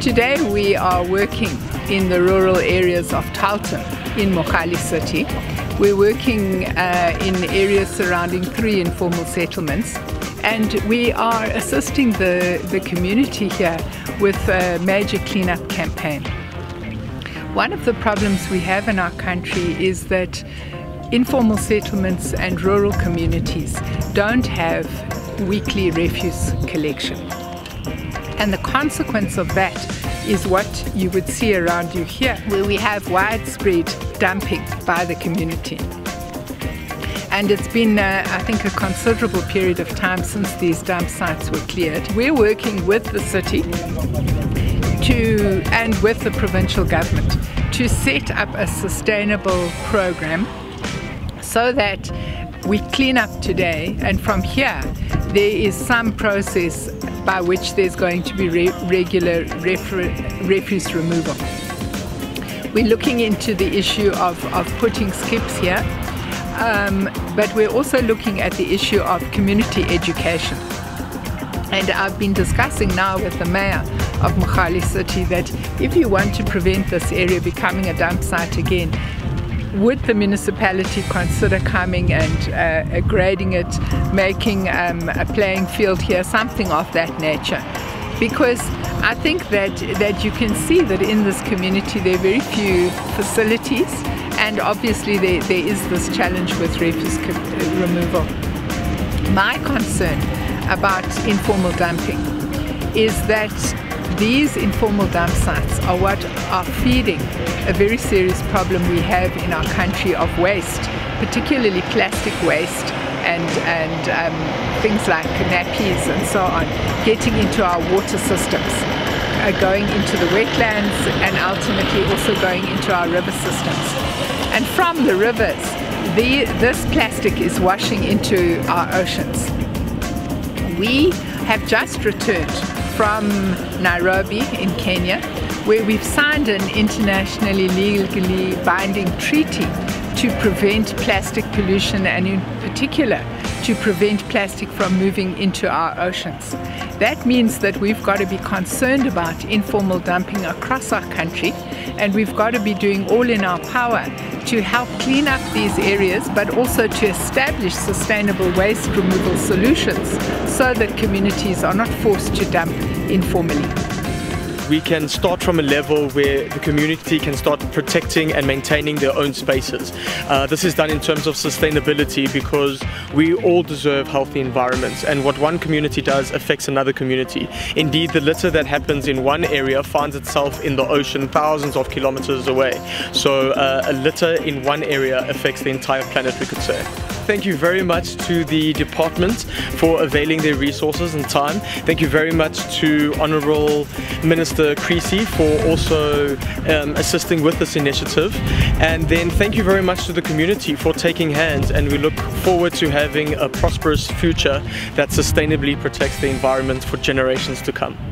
Today we are working in the rural areas of Tarlton in Mogale City. We're working uh, in areas surrounding three informal settlements and we are assisting the, the community here with a major cleanup campaign. One of the problems we have in our country is that informal settlements and rural communities don't have weekly refuse collection. And the consequence of that is what you would see around you here, where we have widespread dumping by the community. And it's been, uh, I think, a considerable period of time since these dump sites were cleared. We're working with the city to, and with the provincial government to set up a sustainable program so that we clean up today and from here there is some process by which there's going to be re regular refuse removal. We're looking into the issue of, of putting skips here, um, but we're also looking at the issue of community education. And I've been discussing now with the mayor of Mogale City that if you want to prevent this area becoming a dump site again, would the municipality consider coming and uh, grading it, making um, a playing field here, something of that nature? Because I think that, that you can see that in this community there are very few facilities and obviously there, there is this challenge with refuse removal. My concern about informal dumping is that these informal dump sites are what are feeding a very serious problem we have in our country of waste, particularly plastic waste and, and um, things like nappies and so on, getting into our water systems, uh, going into the wetlands and ultimately also going into our river systems. And from the rivers, the, this plastic is washing into our oceans. We have just returned from Nairobi in Kenya where we've signed an internationally legally binding treaty to prevent plastic pollution and in particular to prevent plastic from moving into our oceans. That means that we've got to be concerned about informal dumping across our country and we've got to be doing all in our power to help clean up these areas but also to establish sustainable waste removal solutions so that communities are not forced to dump informally we can start from a level where the community can start protecting and maintaining their own spaces. Uh, this is done in terms of sustainability because we all deserve healthy environments and what one community does affects another community. Indeed, the litter that happens in one area finds itself in the ocean thousands of kilometers away. So uh, a litter in one area affects the entire planet, we could say. Thank you very much to the department for availing their resources and time. Thank you very much to Honourable Minister Creecy for also um, assisting with this initiative. And then thank you very much to the community for taking hands and we look forward to having a prosperous future that sustainably protects the environment for generations to come.